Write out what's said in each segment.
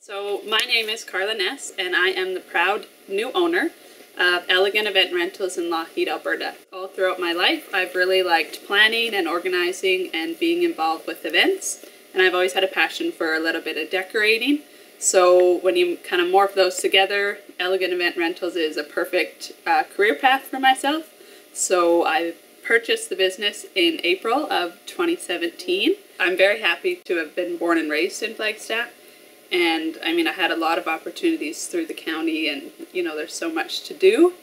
So my name is Karla Ness and I am the proud new owner of Elegant Event Rentals in Lougheed, Alberta. All throughout my life I've really liked planning and organizing and being involved with events and I've always had a passion for a little bit of decorating. So when you kind of morph those together, Elegant Event Rentals is a perfect uh, career path for myself. So I purchased the business in April of 2017. I'm very happy to have been born and raised in Flagstaff. And I mean, I had a lot of opportunities through the county, and you know, there's so much to do.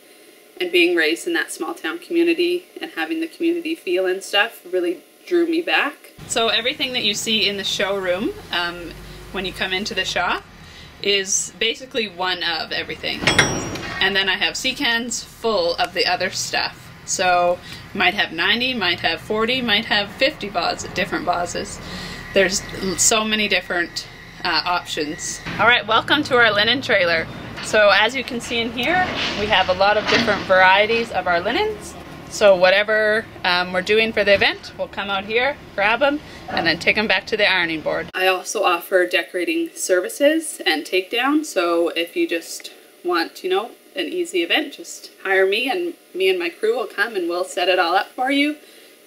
And being raised in that small town community and having the community feel and stuff really drew me back. So, everything that you see in the showroom um, when you come into the shop is basically one of everything. And then I have sea cans full of the other stuff. So might have 90, might have 40, might have 50 vases, different vases. There's so many different uh, options. All right, welcome to our linen trailer. So as you can see in here, we have a lot of different varieties of our linens. So whatever um, we're doing for the event, we'll come out here, grab them, and then take them back to the ironing board. I also offer decorating services and takedown. So if you just want, you know, an easy event, just hire me and me and my crew will come and we'll set it all up for you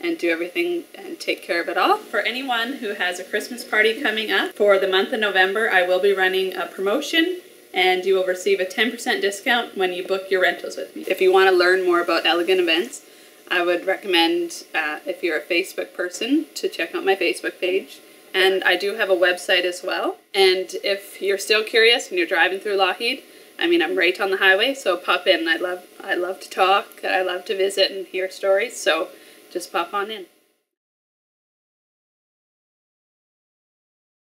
and do everything and take care of it all. For anyone who has a Christmas party coming up, for the month of November, I will be running a promotion and you will receive a 10% discount when you book your rentals with me. If you want to learn more about Elegant Events, I would recommend, uh, if you're a Facebook person, to check out my Facebook page. And I do have a website as well. And if you're still curious and you're driving through Lougheed, I mean, I'm right on the highway, so pop in. I love, I love to talk. I love to visit and hear stories. So just pop on in.